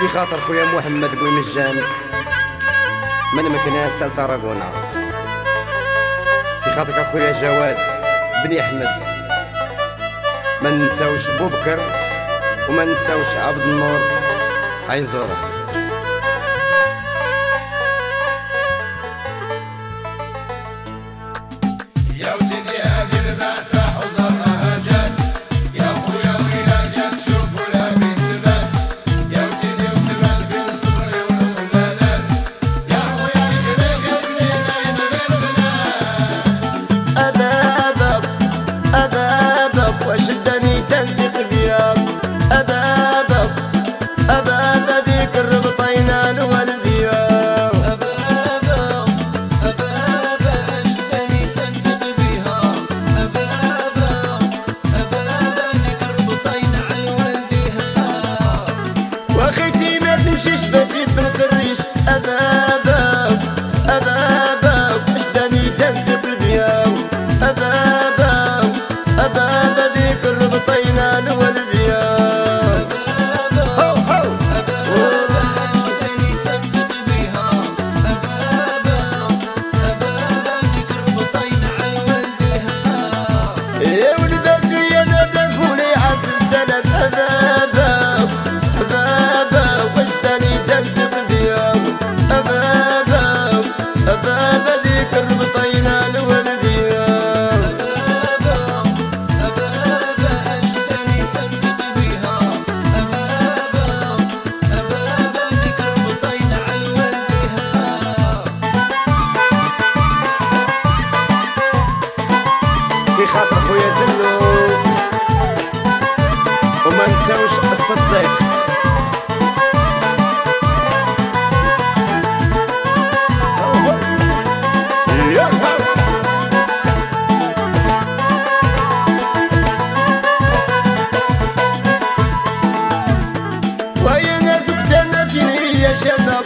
في خاطر خويا محمد بومجان من مكناس تال طرقونا. في خاطر خويا جواد بني أحمد. ما نساوش بوبكر وما نساوش عبد النور. عين زورة. نساوش الصديق. وهي ناس كتنا فيني يا شباب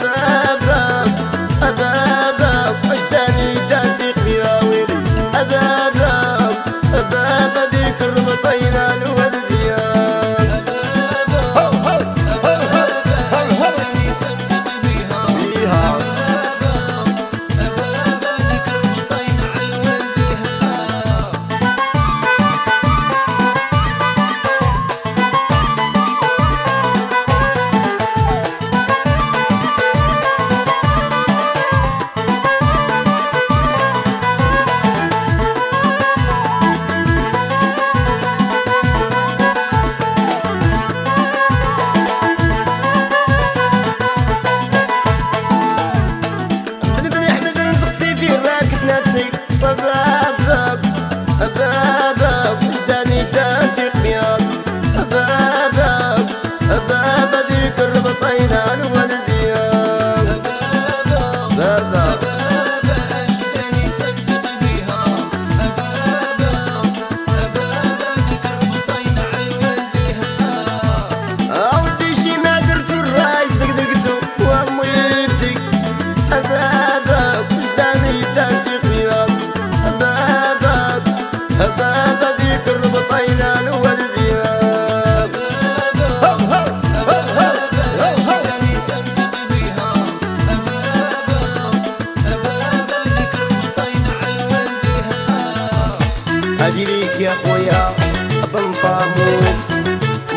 Yeah.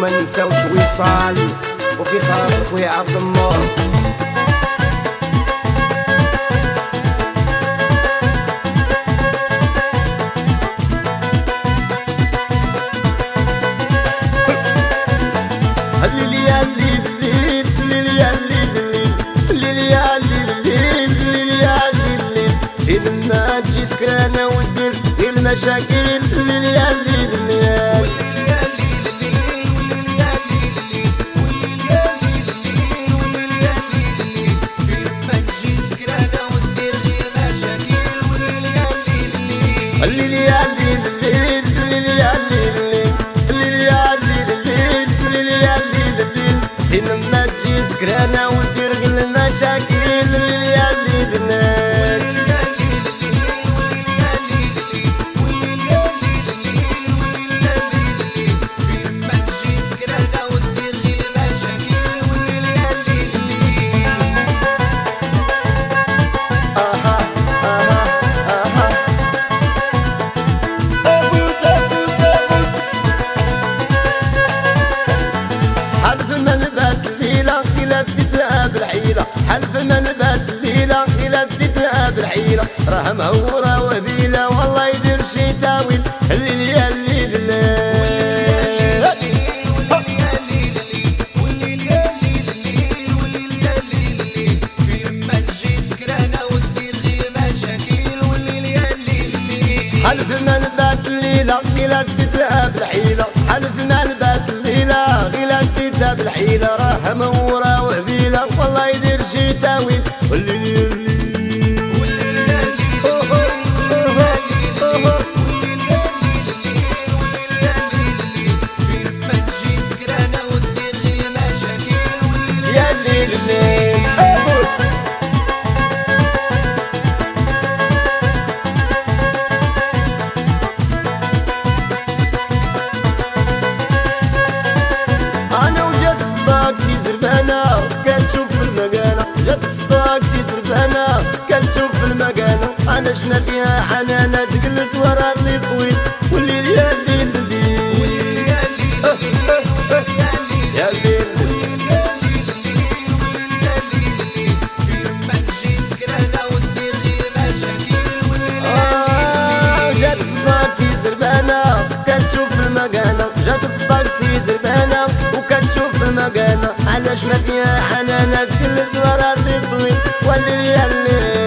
نساوش وصال وفي خاطر خويا عبد النور المشاكل سكرانة ودير غير حلف من بات ليلة إلى ديتها بالحيلة راه مهورة وبيلة والله يدير شي تاويل. الليل يا حلف من بات الليلة إلى ديتها بالحيلة حلف من الليلة ديتها بالحيلة والله يدير شي تاويل والليل أنا فيها حنانة تجلس ورا اللي طويل. والليل يا الليل الليل يا الليل طاكسي زربانة كتشوف المكانة جات في طاكسي زربانة وكتشوف المكانة علاش ما فيها حنانة تجلس ورا اللي طويل؟ يا الليل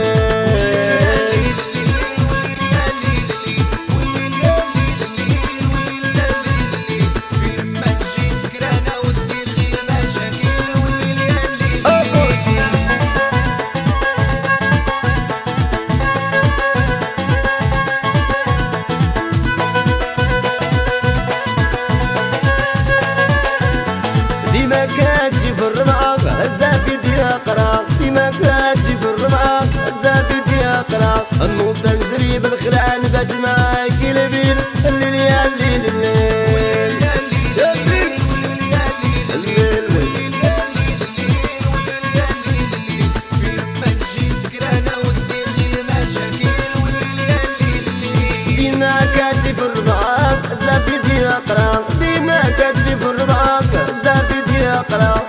ديما كاتجي في الربعة الزافي ديها قرا النوط تنجري بالخلان بجمع كلبين الليل يا الليل يا ديما كاتجي في الربعة زافي ديها قرا